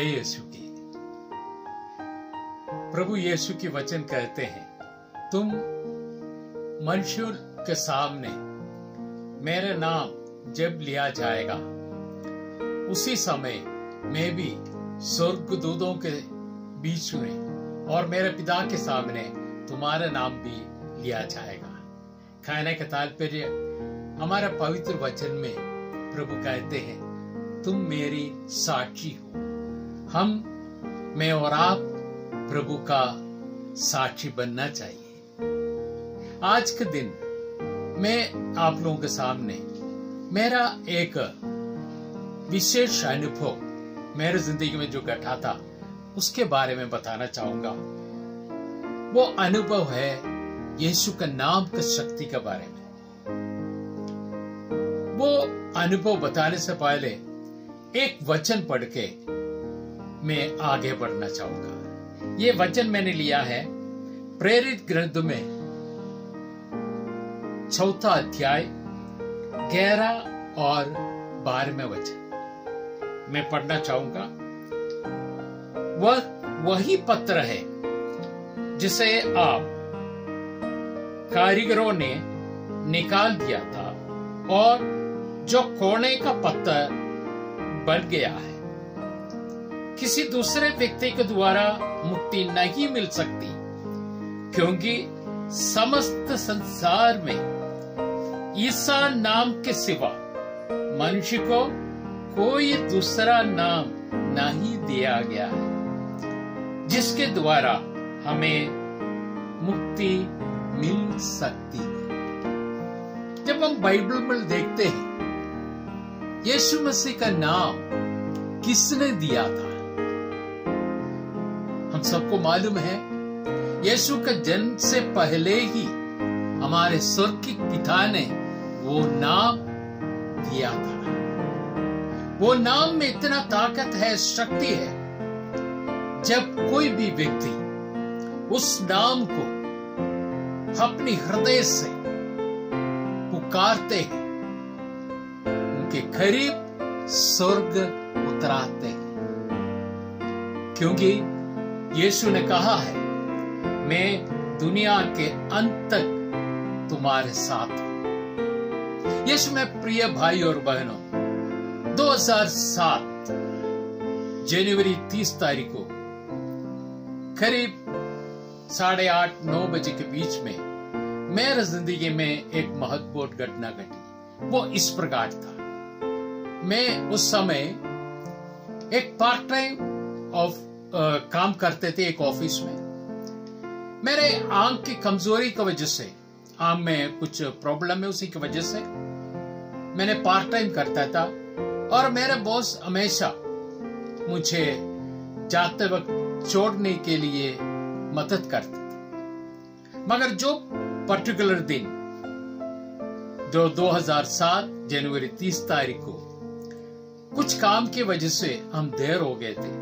जय यीशु की। प्रभु यीशु की वचन कहते हैं, तुम मनुष्यों के सामने मेरे नाम जब लिया जाएगा, उसी समय मैं भी स्वर्गदूतों के बीच में और मेरे पिता के सामने तुम्हारा नाम भी लिया जाएगा। खाने का तात्पर्य, हमारा पवित्र वचन में प्रभु कहते हैं, तुम मेरी साक्षी हो हम, मैं और आप प्रभु का साक्षी बनना चाहिए। आज के दिन मैं आप लोगों के सामने मेरा एक विशेष अनुभव मेरे ज़िंदगी में जो घटा था, उसके बारे में बताना चाहूँगा। वो अनुभव है यीशु का नाम के शक्ति के बारे में। वो अनुभव बताने से पहले एक वचन पढ़ के मैं आगे बढ़ना चाहूँगा। ये वचन मैंने लिया है प्रेरित ग्रंथ में। चौथा अध्याय ग्यारह और बारहवें वचन। मैं पढ़ना चाहूँगा। वह वही पत्र है जिसे आप कारीगरों ने निकाल दिया था और जो कोने का पत्थर बन गया है। किसी दूसरे व्यक्ति के द्वारा मुक्ति नहीं मिल सकती, क्योंकि समस्त संसार में ईसा नाम के सिवा मनुष्य को कोई दूसरा नाम नहीं दिया गया है, जिसके द्वारा हमें मुक्ति मिल सकती है। जब हम बाइबल में देखते हैं, यीशु मसीह का नाम किसने दिया था? हम सबको मालूम है, यीशु का जन्म से पहले ही हमारे स्वर्गीय पिता ने वो नाम दिया था। वो नाम में इतना ताकत है, शक्ति है, जब कोई भी व्यक्ति उस नाम को अपनी हृदय से पुकारते हैं, उनके करीब स्वर्ग उतराते हैं। क्योंकि यीशु ने कहा है, मैं दुनिया के अंत तक तुम्हारे साथ हूँ। यीशु, में प्रिय भाई और बहनों 2007 जनवरी 30 तारीख को, करीब साढ़े आठ, नौ बजे के बीच में, मेरे ज़िंदगी में एक महत्वपूर्ण घटना घटी। वो इस प्रकार था। मैं उस समय एक पार्ट टाइम ऑफ़ काम करते थे एक ऑफ़िस में। मेरे आँख की कमज़ोरी की वजह से, आँख में कुछ प्रॉब्लम है उसी की वजह से, मैंने पार्ट टाइम करता था और मेरे बॉस हमेशा मुझे जाते वक्त छोड़ने के लिए मदद करते थे। मगर जो पर्टिकुलर दिन, जो 2007 जनवरी 30 तारीख को, कुछ काम की वजह से हम देर हो गए थे।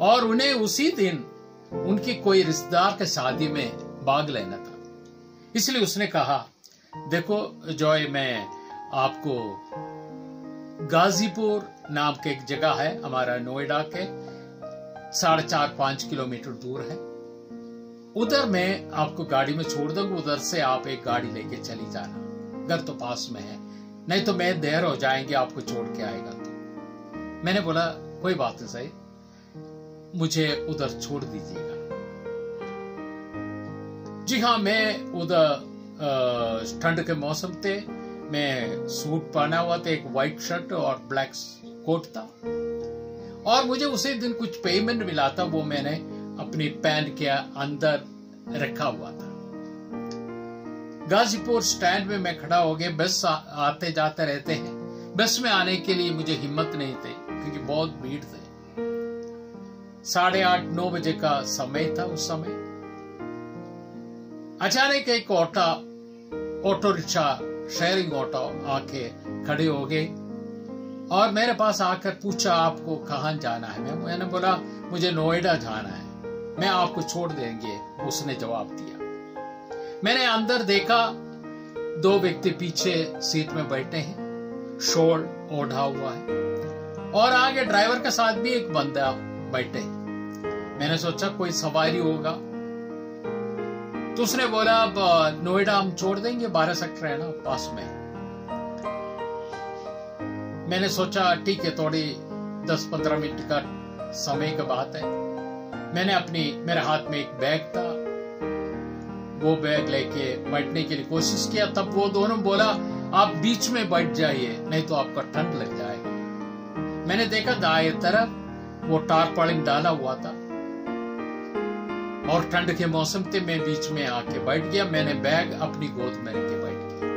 और उन्हें उसी दिन उनकी कोई रिश्तेदार के शादी में भाग लेना था। इसलिए उसने कहा, देखो, जॉय, मैं आपको गाजीपुर नाम के एक जगह है, हमारा नोएडा के साढ़े चार पाँच किलोमीटर दूर है। उधर मैं आपको गाड़ी में छोड़ दूँगा, उधर से आप एक गाड़ी लेके चली जाना। घर तो पास में है, नहीं तो मैं देर हो जाएँगे, आपको छोड़ के आएगा तो। मैंने बोला, कोई बात नहीं, सही। मुझे उधर छोड़ दीजिएगा। जी हाँ मैं उधर ठंड के मौसम थे मैं सूट पहना हुआ था, एक व्हाइट शर्ट और ब्लैक कोट था। और मुझे उसी दिन कुछ पेमेंट मिला था, वो मैंने अपनी पैन के अंदर रखा हुआ था। गाजीपुर स्टैंड में मैं खड़ा हो गया, बस आते जाते रहते हैं। बस में आने के लिए मुझे हिम्मत नहीं थी, क्योंकि बहुत भीड़ थे। साढ़े आठ, नौ बजे का समय था उस समय। अचानक एक auto auto rickshaw sharing auto आके खड़े हो गए और मेरे पास आकर पूछा, आपको कहाँ जाना है? मैं मैंने बोला, मुझे नोएडा जाना है। मैं आपको छोड़ देंगे। उसने जवाब दिया। मैंने अंदर देखा, दो व्यक्ति पीछे सीट में बैठे हैं। शोल ओढ़ा हुआ है और आगे ड्राइवर के साथ भी एक बंदा बैठे मैंने सोचा कोई सवारी होगा। तो उसने बोला, अब नोएडा हम छोड़ देंगे बारह सेक्टर है ना पास में। मैंने सोचा, ठीक है, थोड़ी दस पंद्रह मिनट का समय की बात है। मैंने अपनी, मेरे हाथ में एक बैग था। वो बैग लेके बैठने के लिए कोशिश किया। तब वो दोनों बोला, आप बीच में बैठ जाइए, नहीं तो आपका ठंड लग जाएगा। मैंने देखा दाएँ तरफ़ वो टारपालिन डाला हुआ था। और ठंड के मौसम थे मैं बीच में आके बैठ गया। मैंने बैग अपनी गोद में रख बैठ गया।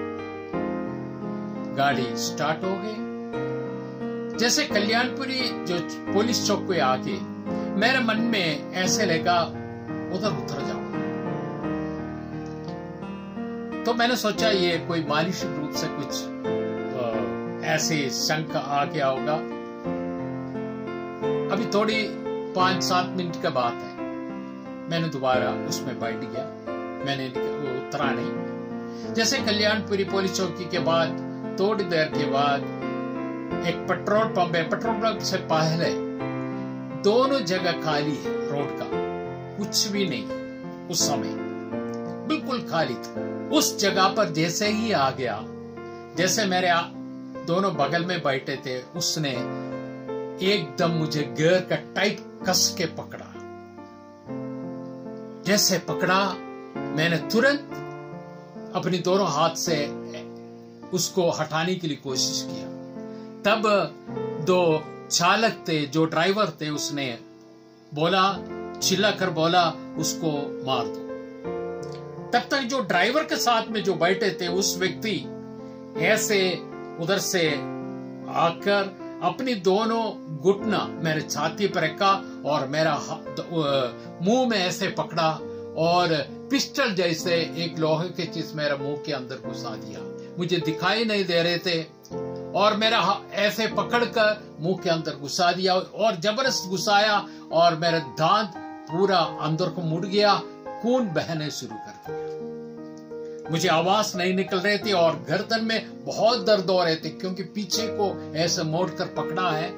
गाड़ी स्टार्ट हो गई। जैसे कल्याणपुरी जो पुलिस चौक पे आके मेरे मन में ऐसे लगा, उधर उतर जाओ। तो मैंने सोचा, ये कोई मानसिक रूप से कुछ ऐसे शंक आ गया होगा अभी थोड़ी पाँच सात मिनट का बात है। मैंने दोबारा उसमें बैठ गया। मैंने उतरा नहीं जैसे कल्याणपुरी पुलिस चौकी के बाद थोड़ी देर के बाद एक पेट्रोल पंप है पेट्रोल पंप से पहले दोनों जगह खाली है रोड का। कुछ भी नहीं उस समय। बिल्कुल खाली था। उस जगह पर जैसे ही आ गया जैसे मेरे आ, दोनों बगल में बैठे थे उसने एकदम मुझे गेर का टाइट कस के पकड़ा। जैसे पकड़ा, मैंने तुरंत अपनी दोनों हाथ से उसको हटाने के लिए कोशिश किया। तब दो चालक थे, जो ड्राइवर थे, उसने बोला चिल्ला कर बोला, उसको मार दो। तब तक जो ड्राइवर के साथ में जो बैठे थे, उस व्यक्ति ऐसे उधर से आकर अपनी दोनों घुटना मेरे छाती पर रखा और मेरा मुँह में ऐसे पकड़ा और पिस्टल जैसे एक लोहे के चीज़ मेरा मुँह के अंदर घुसा दिया। मुझे दिखाई नहीं दे रहे थे और मेरा ऐसे पकड़कर मुँह के अंदर घुसा दिया और ज़बरदस्त घुसाया और मेरा दांत पूरा अंदर को मुड़ गया, खून बहने शुरू कर दिया। मुझे आवाज़ नहीं निकल रहे थी और गर्दन में बहुत दर्द हो रहे थे क्योंकि पीछे को ऐसे मोड़ कर पकड़ा है।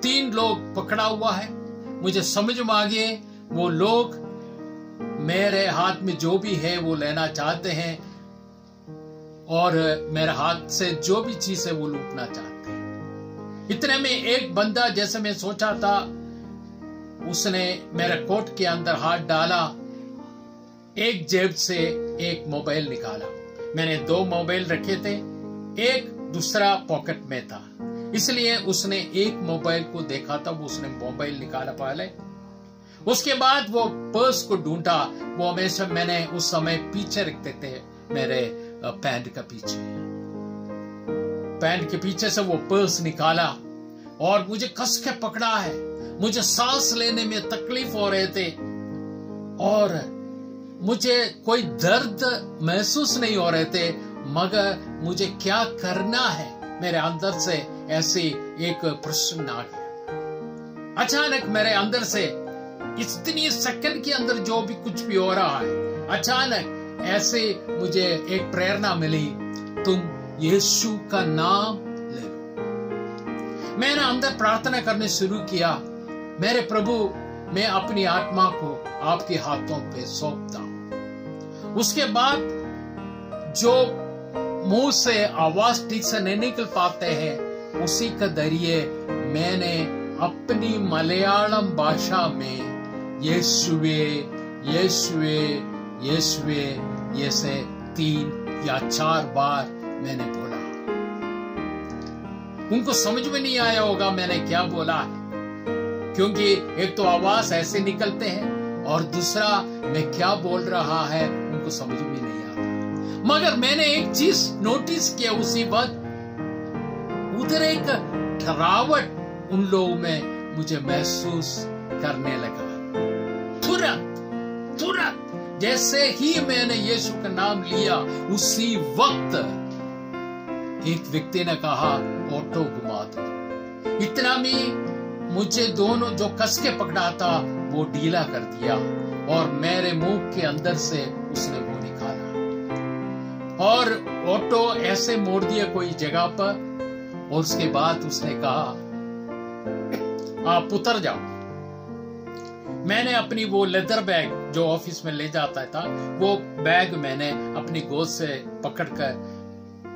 तीन लोग पकड़ा हुआ है। मुझे समझ में आ गए, वो लोग मेरे हाथ में जो भी है, वो लेना चाहते हैं और मेरे हाथ से जो भी चीज़ है, वो लूटना चाहते हैं। इतने में एक बंदा, जैसे मैं सोचा था, उसने मेरे कोट के अंदर हाथ डाला, एक जेब से एक मोबाइल निकाला। मैंने दो मोबाइल रखे थे, एक दूसरा पॉकेट में था। इसलिए उसने एक मोबाइल को देखा था वो उसने मोबाइल निकाला पहले। उसके बाद वो पर्स को ढूंढा। वो हमेशा मैंने उस समय पीछे रखते थे, मेरे पैंट का पीछे। पैंट के पीछे से वो पर्स निकाला और मुझे कस के पकड़ा है। मुझे सांस लेने में तकलीफ़ हो रहे थे और मुझे कोई दर्द महसूस नहीं हो रहे थे, मगर मुझे क्या करना है मेरे अंदर से? ऐसी एक प्रश्न आ गया अचानक मेरे अंदर से इतनी सेकंड के अंदर जो भी कुछ भी हो रहा है, अचानक ऐसे मुझे एक प्रेरणा मिली, तुम यीशु का नाम ले लो। मैंने अंदर प्रार्थना करने शुरू किया। मेरे प्रभु, मैं अपनी आत्मा को आपके हाथों पे सौंपता हूँ। उसके बाद जो मुँह से आवाज़ ठीक से नहीं निकल पाते हैं उसी के ज़रिए मैंने अपनी मलयालम भाषा में यीशुवे यीशुवे यीशुवे से तीन या चार बार मैंने बोला। उनको समझ में नहीं आया होगा मैंने क्या बोला है। क्योंकि एक तो आवाज़ ऐसे निकलते हैं और दूसरा मैं क्या बोल रहा है उनको समझ में नहीं आता। मगर मैंने एक चीज़ नोटिस किया उसी वक्त उधर एक ठरावट उन लोगों में मुझे महसूस करने लगा। तुरंत तुरंत, जैसे ही मैंने यीशु का नाम लिया, उसी वक्त एक व्यक्ति ने कहा, ऑटो घुमा दो। इतना भी मुझे दोनों जो कस के पकड़ा था, वो ढीला कर दिया और मेरे मुँह के अंदर से उसने वो निकाला। और ऑटो ऐसे मोड़ दिया कोई जगह पर और उसके बाद उसने कहा, आप उतर जाओ। मैंने अपनी वो लेदर बैग जो ऑफ़िस में ले जाता था, वो बैग मैंने अपनी गोद से पकड़कर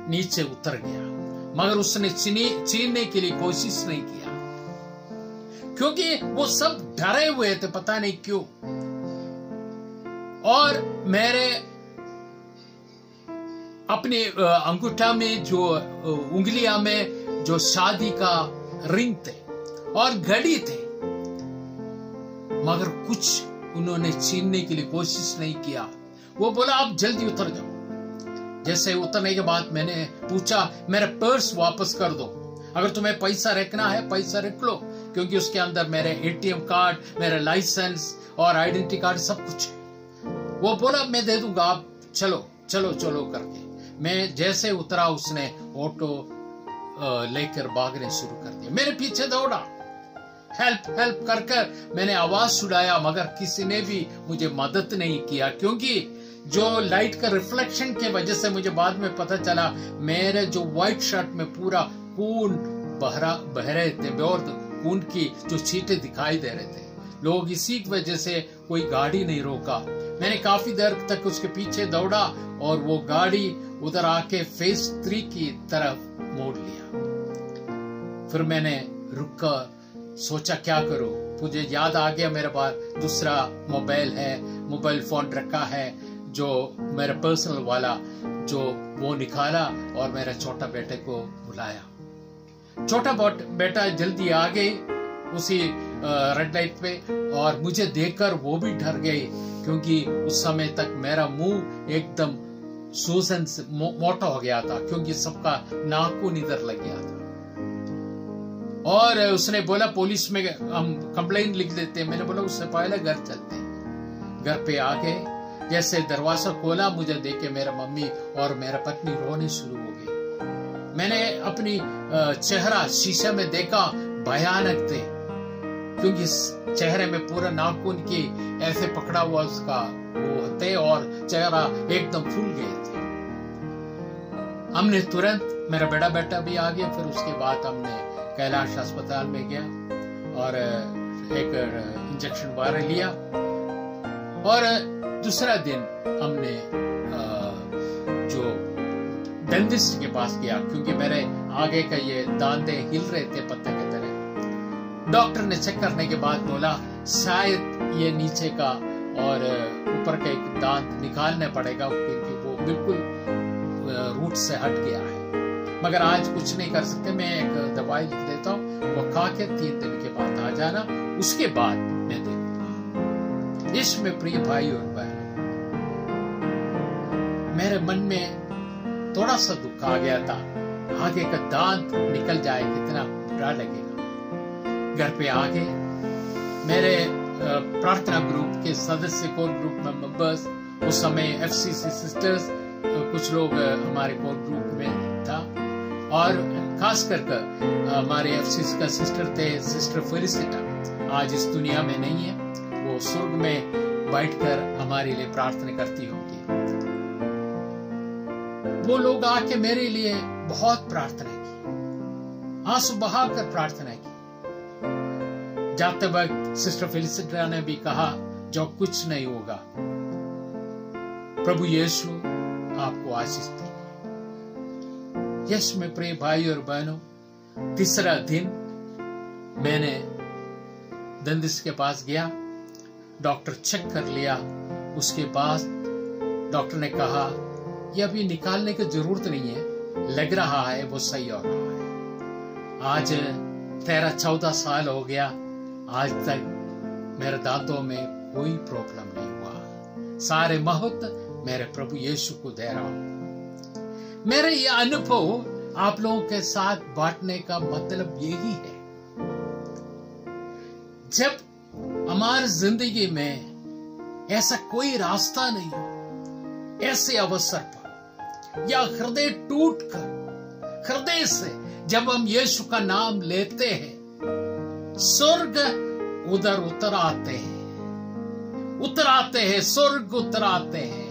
नीचे उतर गया। मगर उसने छीनने के लिए कोशिश नहीं किया। क्योंकि वो सब डरे हुए थे, पता नहीं क्यों। और मेरे अपने अंगूठा में जो उंगलियाँ में जो शादी का रिंग थे और घड़ी थे। मगर कुछ उन्होंने छीनने के लिए कोशिश नहीं किया। वो बोला, आप जल्दी उतर जाओ। जैसे उतरने के बाद मैंने पूछा, मेरा पर्स वापस कर दो। अगर तुम्हें पैसा रखना है, पैसा रख लो, क्योंकि उसके अंदर मेरे एटीएम कार्ड, मेरा लाइसेंस और आइडेंटिटी कार्ड सब कुछ है। वो बोला, मैं दे दूँगा, आप चलो चलो चलो करके। मैं जैसे उतरा, उसने ऑटो लेकर भागने शुरू कर दिया। मेरे पीछे दौड़ा। हेल्प हेल्प कर कर मैंने आवाज़ सुनाया, मगर किसी ने भी मुझे मदद नहीं किया, क्योंकि जो लाइट का रिफ्लेक्शन के वजह से मुझे बाद में पता चला, मेरे जो व्हाइट शर्ट में पूरा खून बहरा, बह रहे थे और खून की जो छीटे दिखाई दे रहे थे। लोग इसी वजह से कोई गाड़ी नहीं रोका। मैंने काफ़ी देर तक उसके पीछे दौड़ा और वो गाड़ी उधर आके फेस थ्री की तरफ़ मोड़ लिया। फिर मैंने रुक कर सोचा, क्या करूँ? मुझे याद आ गया मेरे पास दूसरा मोबाइल है, मोबाइल फ़ोन रखा है, जो मेरा पर्सनल वाला, जो वो निकाला और मेरे छोटा बेटे को बुलाया। छोटा बेटा जल्दी आ गए उसी रेड लाइट पे और मुझे देखकर वो भी डर गए क्योंकि उस समय तक मेरा मुँह एकदम सूजन से मोटा हो गया था, क्योंकि सबका नाखून इधर लग गया था। और उसने बोला, पुलिस में हम कंप्लेन लिख देते हैं। मैंने बोला, उससे पहले घर चलते हैं। घर पे आके जैसे दरवाज़ा खोला, मुझे देखे मेरा मम्मी और मेरा पत्नी रोने शुरू हो गई मैंने अपनी चेहरा शीशे में देखा, भयानक थे, क्योंकि चेहरे में पूरा नाखून की ऐसे पकड़ा हुआ उसका वो थे और चेहरा एकदम फूल गए थे। हमने तुरंत, मेरा बेटा बेटा भी आ गया, फिर उसके बाद हमने कैलाश अस्पताल में गया और एक इंजेक्शन वगैरह लिया। और दूसरा दिन हमने जो डेंटिस्ट के पास गया, क्योंकि मेरे आगे का ये दांते हिल रहे थे, पत्ते के डॉक्टर ने चेक करने के बाद बोला, शायद ये नीचे का और ऊपर का एक दांत निकालना पड़ेगा, क्योंकि वो बिल्कुल रूट से हट गया है। मगर आज कुछ नहीं कर सकते, मैं एक दवाई लिख देता हूँ, वो खा के तीन दिन के बाद आ जाना, उसके बाद मैं देखूँगा प्रिय भाई और बहन, मेरे मन में थोड़ा सा दुख आ गया था। आगे का दांत निकल जाए, कितना बुरा लगेगा। घर पे आगे। मेरे प्रार्थना ग्रुप के सदस्य कोर ग्रुप में मेंबर्स उस समय एफसीसी सिस्टर्स कुछ लोग हमारे कोर ग्रुप में था। और खास कर हमारे एफसीसी का सिस्टर थे सिस्टर फेलिसिटा आज इस दुनिया में नहीं है। वो स्वर्ग में बैठकर हमारे लिए प्रार्थना करती होगी। वो लोग आके मेरे लिए बहुत प्रार्थना की। आँसू बहाकर प्रार्थना जाते वक्त सिस्टर फिलिसिटा ने भी कहा, जो कुछ नहीं होगा। प्रभु यीशु आपको आशीष दे यश में प्रिय भाई और बहनों, तीसरा दिन मैंने दंदिस के पास गया, डॉक्टर चेक कर लिया। उसके बाद डॉक्टर ने कहा यह अभी निकालने की ज़रूरत नहीं है, लग रहा है वो सही हो रहा है। आज तेरह चौदह साल हो गया आज तक मेरे दांतों में कोई प्रॉब्लम नहीं हुआ। सारे महत्व मेरे प्रभु यीशु को दे रहा हूँ। मेरे ये अनुभव आप लोगों के साथ बांटने का मतलब यही है। जब हमारी ज़िंदगी में ऐसा कोई रास्ता नहीं हो ऐसे अवसर पर या हृदय टूट कर हृदय से जब हम यीशु का नाम लेते हैं स्वर्ग उधर उतर आते हैं। उतर आते हैं, स्वर्ग उतर आते हैं।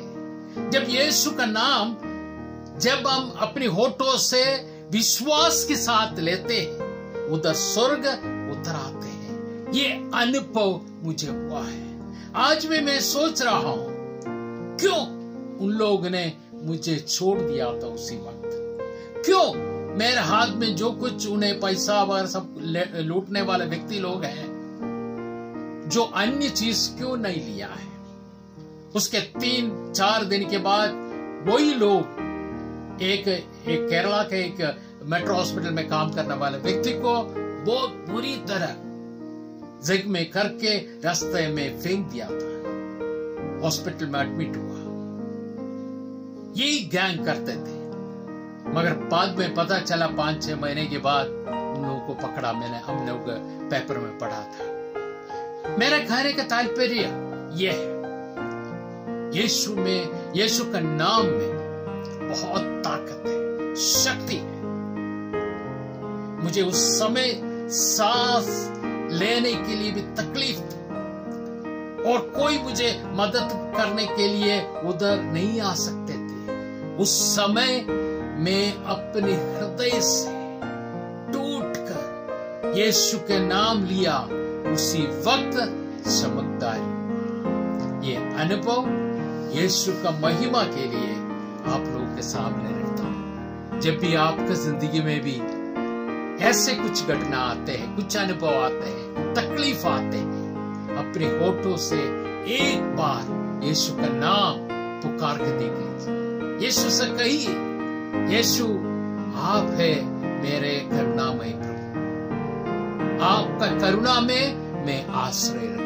जब यीशु का नाम, जब हम अपनी होठों से विश्वास के साथ लेते हैं, उधर स्वर्ग उतर आते हैं। ये अनुभव मुझे हुआ है। आज भी मैं सोच रहा हूँ, क्यों उन लोग ने मुझे छोड़ दिया था उसी वक्त? क्यों मेरे हाथ में जो कुछ उन्हें पैसा वगैरह सब लूटने वाले व्यक्ति लोग हैं, जो अन्य चीज़ क्यों नहीं लिया है? उसके तीन, चार दिन के बाद वही लोग, एक एक केरला के एक मेट्रो हॉस्पिटल में काम करने वाले व्यक्ति को बहुत बुरी तरह जिग में करके रास्ते में फेंक दिया था। हॉस्पिटल में एडमिट हुआ। यही गैंग करते थे। मगर बाद में पता चला पाँच छह महीने के बाद उन लोगों को पकड़ा मैंने हम लोग पेपर में पढ़ा था। मेरा कहने का तात्पर्य यह है। यीशु में, यीशु का नाम में बहुत ताकत है, शक्ति है। मुझे उस समय सांस लेने के लिए भी तकलीफ़ थी। और कोई मुझे मदद करने के लिए उधर नहीं आ सकते थे। उस समय मैं अपने हृदय से टूट कर यीशु के नाम लिया, उसी वक्त चमकदारी ये अनुभव यीशु का महिमा के लिए आप लोगों के सामने रखता हूँ। जब भी आपका ज़िंदगी में भी ऐसे कुछ घटना आते हैं, कुछ अनुभव आते हैं, तकलीफ़ आते हैं, अपने होठों से एक बार यीशु का नाम पुकार के देख। यीशु से कहिए यीशु आप है मेरे करुणामय प्रभु। आपका करुणा में मैं आश्रय रखता